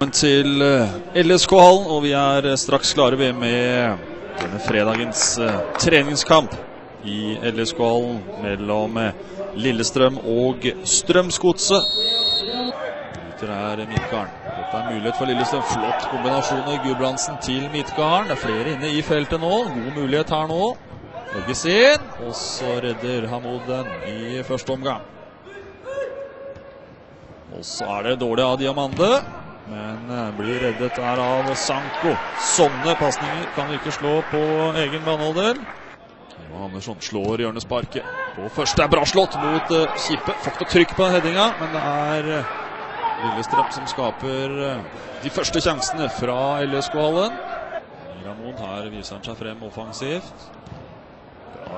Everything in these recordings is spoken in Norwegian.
Velkommen til eh, LSK-hallen, og vi er eh, straks klare ved med denne fredagens eh, treningskamp i LSK-hallen mellom Lillestrøm og Strømsgodset. Ute er Midtgarden. Dette er mulighet for Lillestrøm. Flott kombinasjon av Gudbrandsen til Midtgarden. Det er flere inne i feltet nå. God mulighet her nå. Legges inn, og så redder Hamoud den i første omgang. Og så er det dårlig av Diamande. Men eh, blir reddet der av Sanko. Sånne pasninger kan vi ikke slå på egen banehalvdel. Andersson slår hjørnesparket på første. er bra slått mot uh, Kippe. Får ikke trykk på headinga, men det er uh, Lillestrøm som skaper de første sjansene fra LSK-hallen. Ramon her viser han seg frem offensivt.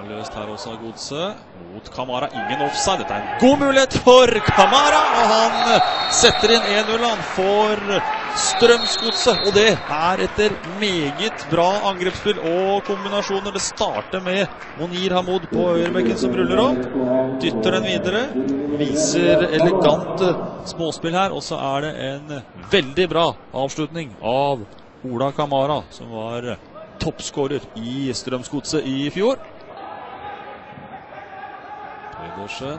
Løst her også av Godset. Mot Kamara. Ingen offside. Dette er en god mulighet for Kamara! Og han setter inn 1-0 han for Strømsgodset. Og det er etter meget bra angrepsspill og kombinasjoner. Det starter med Monir Hamoud på høyrebekken som ruller opp. Dytter den videre. Viser elegant småspill her. Og så er det en veldig bra avslutning av Ola Kamara, som var toppskårer i Strømsgodset i fjor. Pedersen.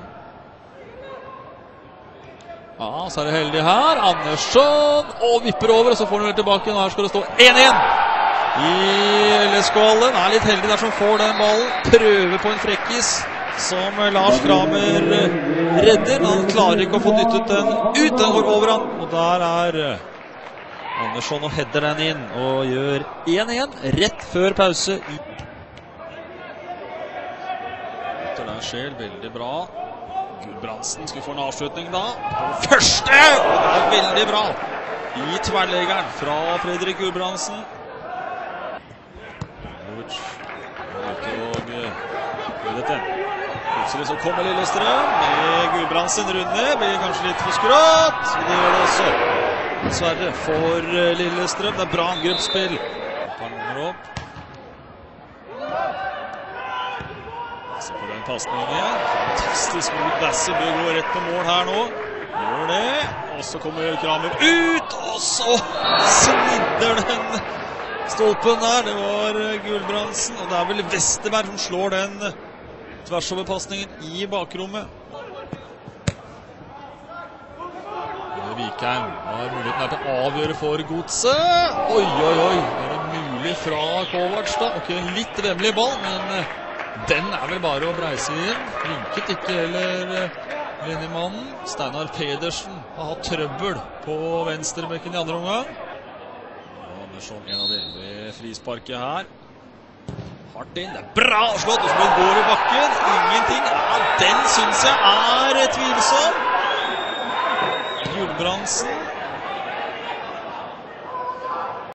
Ja, så er det heldig her. Andersson og vipper over, og så får han vel tilbake. Og her skal det stå 1-1 i LSK-hallen. Er litt heldig der som får den ballen. Prøver på en frekkis som Lars Kramer redder. Han klarer ikke å få dyttet den ut. Den går over han, og der er Andersson og header den inn og gjør 1-1 rett før pause. Etter der skjer veldig bra. Gudbrandsen skulle få en avslutning da. På første! Det er veldig bra i tverrleggeren fra Fredrik Gudbrandsen. Og gjør dette. Plutselig så kommer Lillestrøm med Gudbrandsen runde. Blir kanskje litt for skrått. Det gjør det også. Dessverre for Lillestrøm. Det er bra angrepsspill. Fanger opp. Se på den pasningen. Fantastisk mot Basse. Bør gå rett på mål her nå. Gjør det. Og så kommer Kramer ut, og så snidder den stolpen der. Det var Gulbrandsen. Og det er vel Westerberg som slår den tversoverpasningen i bakrommet. Vikheim har muligheten her til å avgjøre for godset. Oi, oi, oi. Er det mulig fra Kovac, da? Ok, litt vemmelig ball, men den er vel bare å breise inn. Vinket ikke heller linjemannen. Steinar Pedersen har hatt trøbbel på venstrebekken i andre omgang. Andersson, en av de ved frisparket her. Hardt inn. Det er bra slått, og så går i bakken. Ingenting. Ja, den syns jeg er tvilsom. Gulbrandsen